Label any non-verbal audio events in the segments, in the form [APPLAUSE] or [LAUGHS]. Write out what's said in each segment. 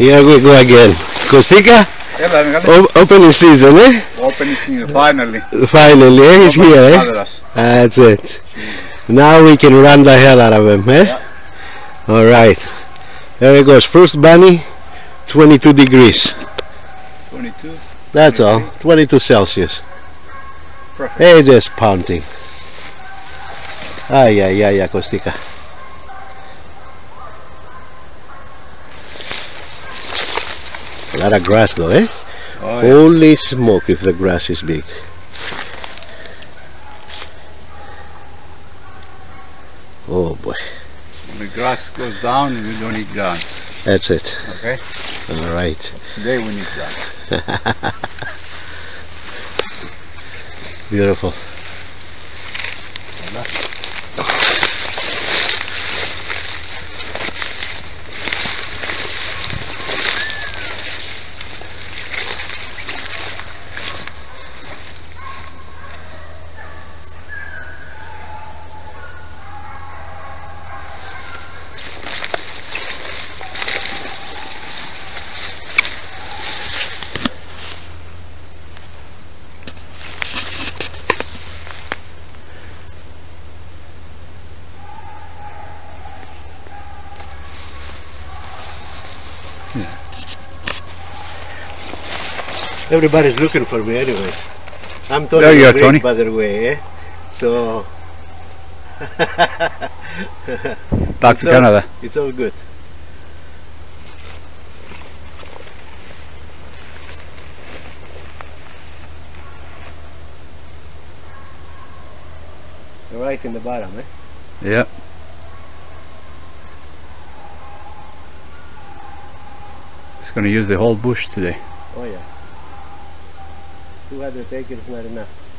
Here we go again. Kostika? Opening season, eh? Open season, finally. Finally, eh? He's here, eh? That's it. Now we can run the hell out of him, eh? Yeah. Alright. There it goes. First bunny, 22 degrees. 22? That's 22. all. 22 Celsius. Perfect. Hey, just pounding. Ay, ay, ay, Acostica. A lot of grass though, eh? Oh, yeah. Holy smoke if the grass is big. Oh boy, When the grass goes down, we don't need guns. that's it. Okay? All right. Today we need guns. [LAUGHS] Beautiful. Everybody's looking for me anyways. I'm Tony There you are, Tony. by the way, eh? So [LAUGHS] Back to Canada. it's all good. Right in the bottom, eh? Yeah. It's going to use the whole bush today. Oh yeah. 200 acres is not enough.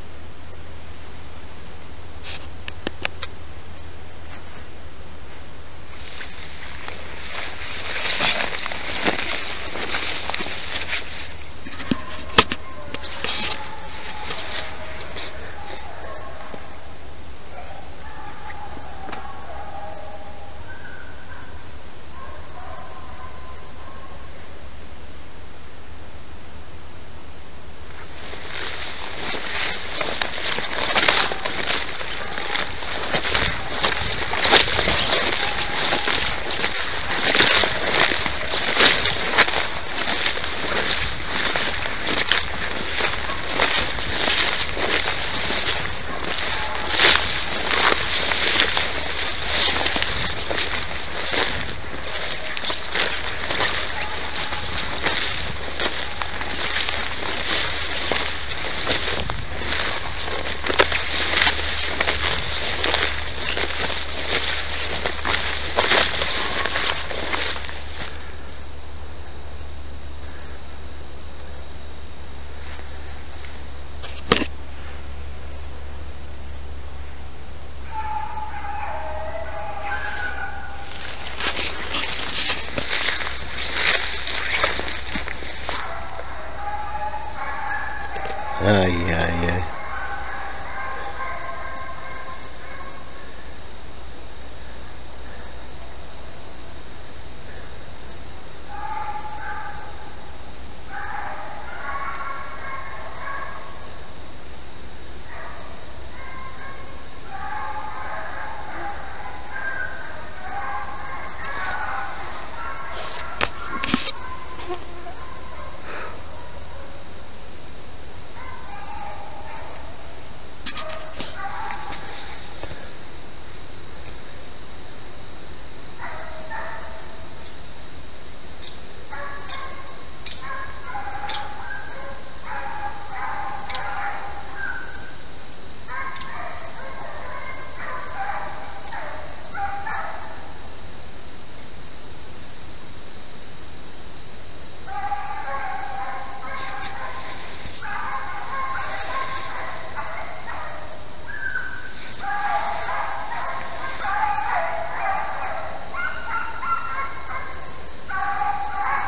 Ay, ay, ay.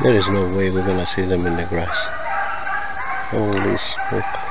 There is no way we're gonna see them in the grass. Holy smoke.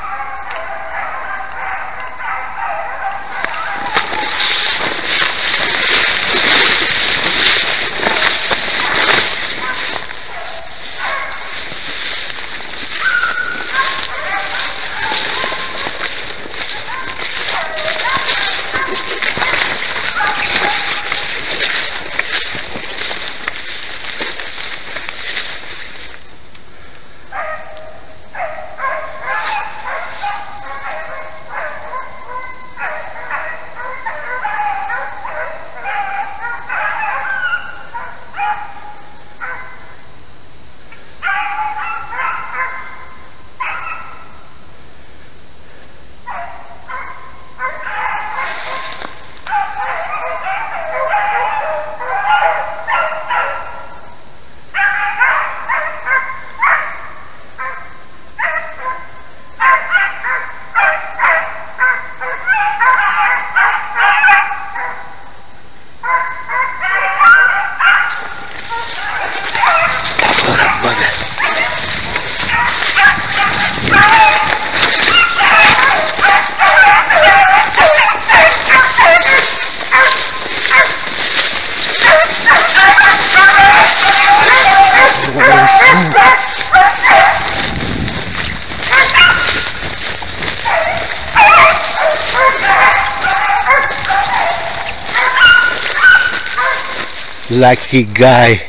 Lucky guy.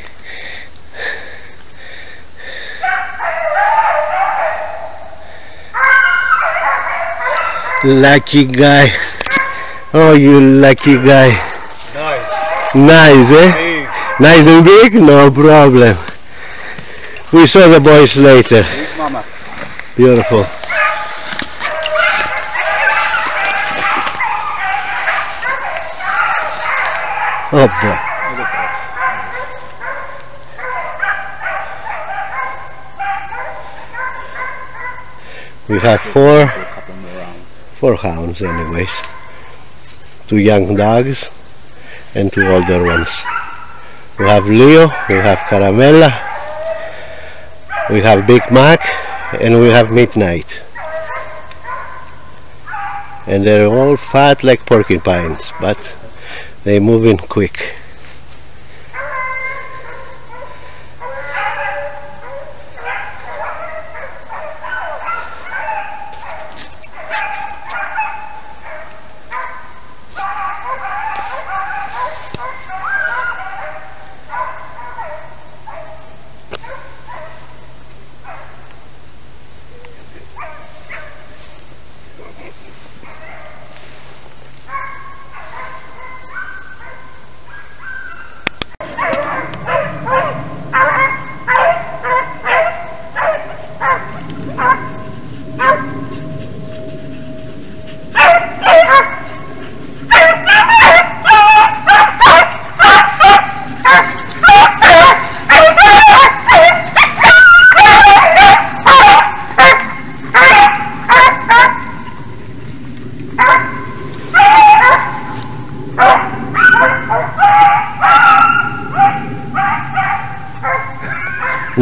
Lucky guy. Oh, you lucky guy. Nice. Nice, eh? Nice and big? No problem. We saw the boys later. Beautiful. Oh boy. Look at We have four four hounds anyways. Two young dogs and two older ones. We have Leo, we have Caramella, we have Big Mac and we have Midnight. And they're all fat like porcupines, but they move in quick.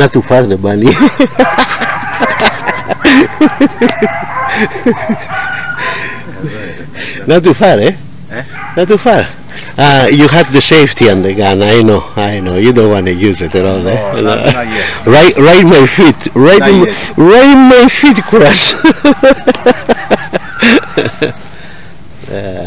Not too far the bunny. [LAUGHS] Not too far, eh? Eh? Not too far. Uh, you have the safety on the gun. I know. I know. You don't want to use it at all. No, eh? not, not yet. Right, right my feet. Right, in, right my feet crash. [LAUGHS] Uh,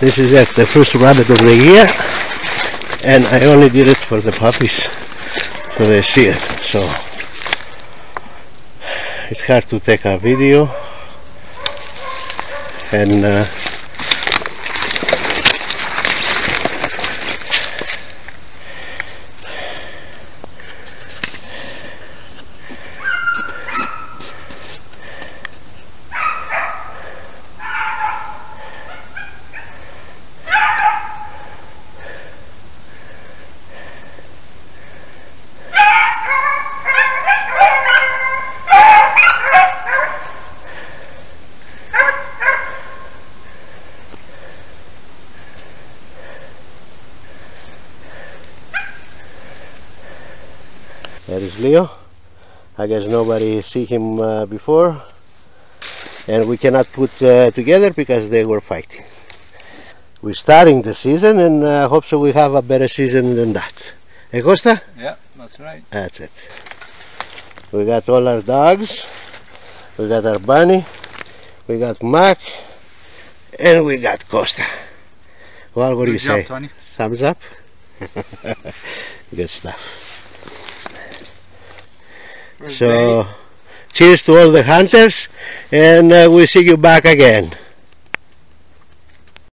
this is it. The first rabbit of the year, and I only did it for the puppies, so they see it. So it's hard to take a video, and. Uh, There is Leo, I guess nobody see him uh, before, and we cannot put uh, together because they were fighting. We're starting the season, and uh, hope so we have a better season than that. Hey, Kosta? Yeah, that's right. That's it. We got all our dogs. We got our bunny. We got Mac. And we got Kosta. Well, what do you Good job, say? Tony. Thumbs up? [LAUGHS] Good stuff. So, cheers to all the hunters, and uh, we'll see you back again.